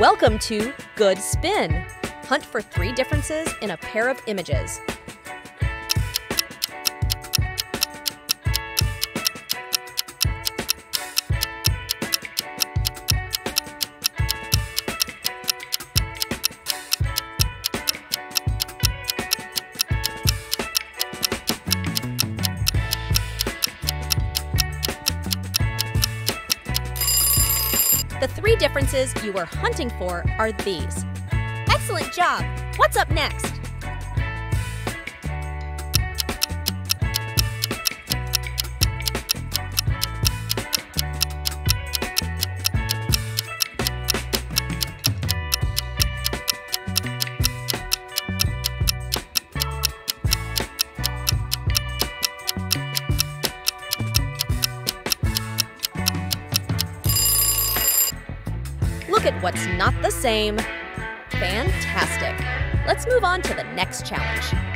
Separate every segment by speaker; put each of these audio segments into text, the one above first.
Speaker 1: Welcome to Good Spin. Hunt for three differences in a pair of images. The three differences you were hunting for are these. Excellent job! What's up next? At what's not the same. Fantastic. Let's move on to the next challenge.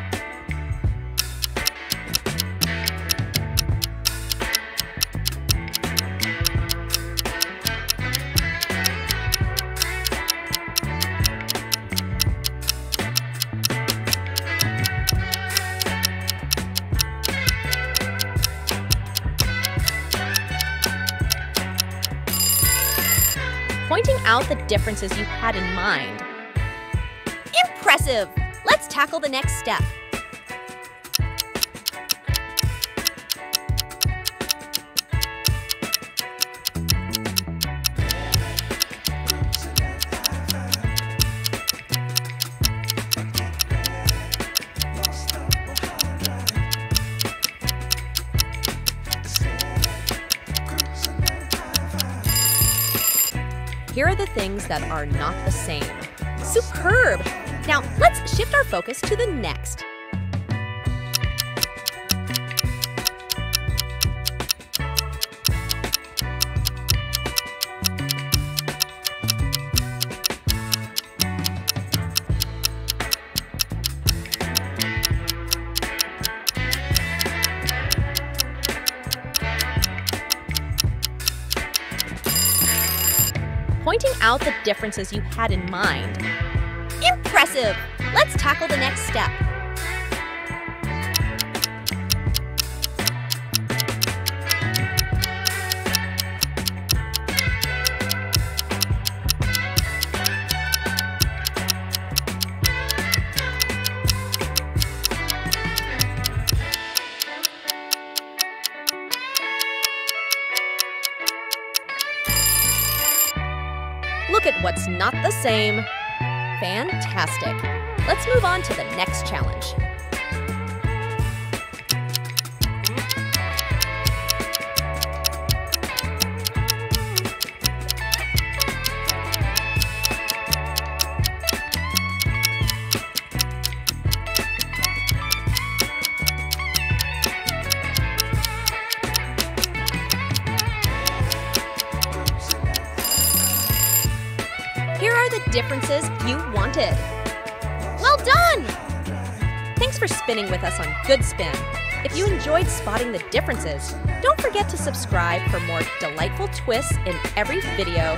Speaker 1: Pointing out the differences you had in mind. Impressive! Let's tackle the next step. Here are the things that are not the same. Superb! Now let's shift our focus to the next. Pointing out the differences you had in mind. Impressive! Let's tackle the next step. Look at what's not the same. Fantastic. Let's move on to the next challenge. The differences you wanted. Well done! Thanks for spinning with us on Good Spin. If you enjoyed spotting the differences, don't forget to subscribe for more delightful twists in every video